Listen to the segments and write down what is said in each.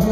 She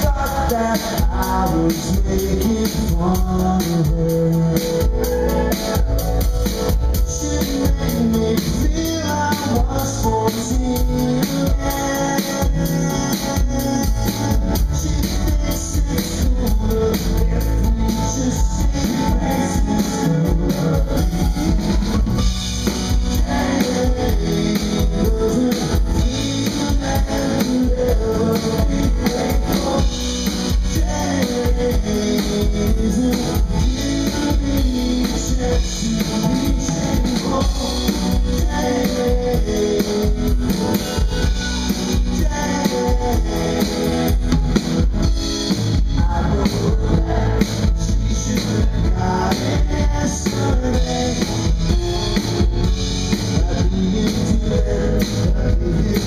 thought that I was making fun Yeah.